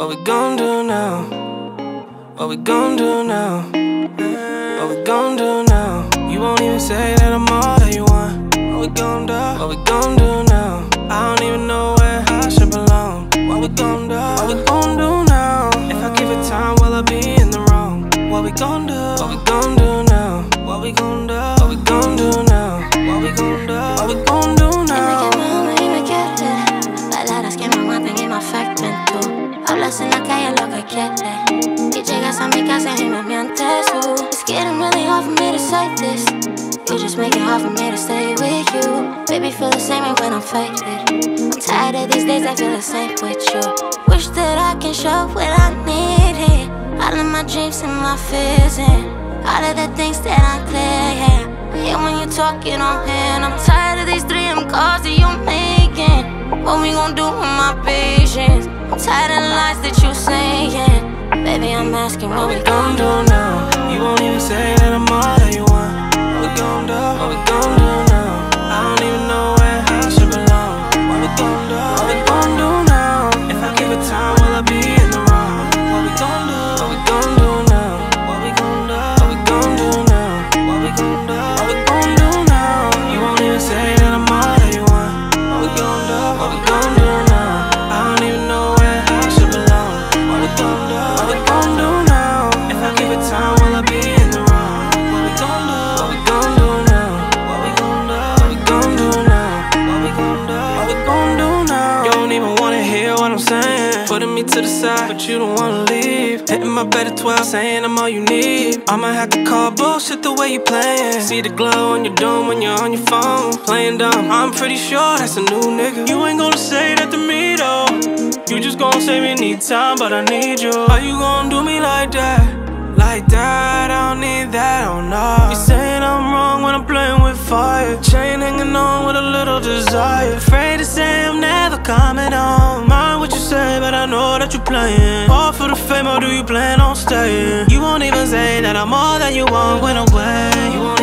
What we gon' do now? What we gon' do now? What we gon' do now? You won't even say that I'm all that you want. What we gon' do? What we gon' do now? I don't even know where I should belong. What we gon' do? What we gon' do now? If I give it time, will I be in the wrong? What we gon' do? What we gon' do now? What we gon' do? What we gon' do now? What we gon' do? Lo que quieres. Y llegas a mi casa y me mientes tú It's getting really hard for me to say this You just make it hard for me to stay with you. Baby, feel the same when I'm faded. I'm tired of these days, I feel the same with you. Wish that I can show what I need it All of my dreams and my fears and All of the things that I'm clear, yeah when you're talking on hand I'm tired of these dream calls that you're making. What we gon' do with my patience? Asking what we gon' do now? You won't even say me to the side, but you don't wanna leave. Hitting my bed at 12, saying I'm all you need. I'ma have to call bullshit the way you playing. See the glow on your dome when you're on your phone. Playing dumb, I'm pretty sure that's a new nigga. You ain't gonna say that to me though. You just gon' say we need time, but I need you. How you gon' do me like that? Like that, I don't need that, oh no. You saying I'm wrong when I'm playing with fire. Chain hanging on with a little desire. Afraid to say I'm never coming home. Mind what you say, but I know that you're playing. All for the fame, or do you plan on staying? You won't even say that I'm all that you want when I'm away.